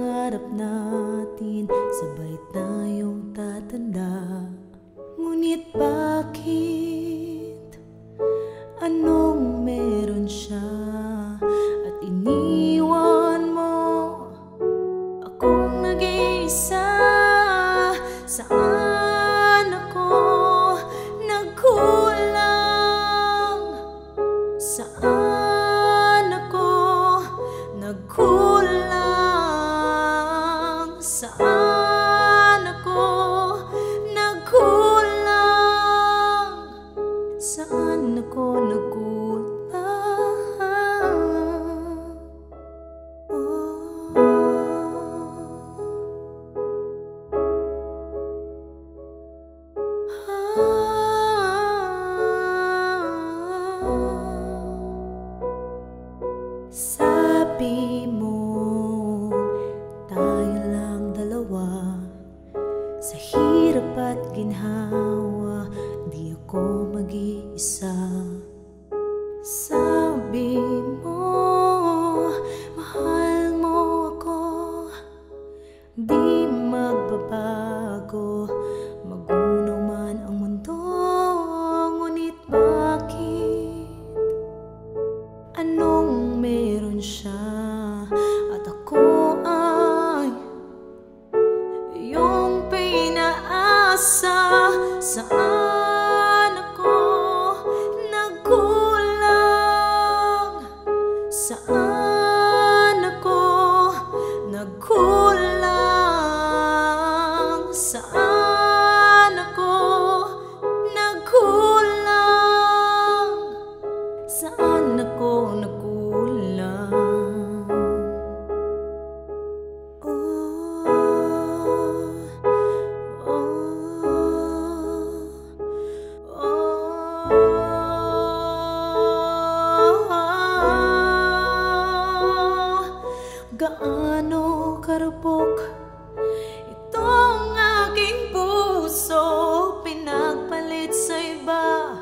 Pinapangarap natin sabay tayong tatanda. Ngunit bakit? Anong mag-iisa Sabi mo, mahal mo ako. Di magbabago, magunaw man ang mundo Ngunit bakit? Anong meron siya? At ako ay iyong pinaasa. Saan Saan Karupok itong aking puso Pinagpalit sa iba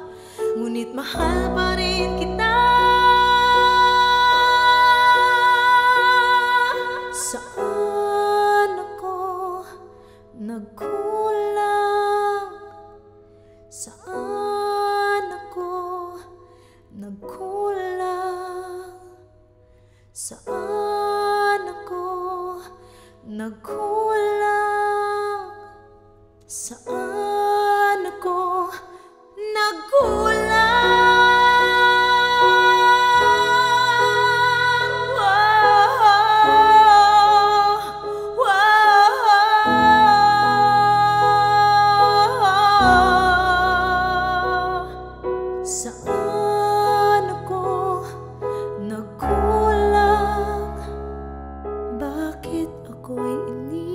Ngunit mahal pa rin kita Saan ako nagkulang? Saan ako nagkulang? Saan nagkulang? Saan ako nagkulang? Saan ako nagkulang? Bakit Cô.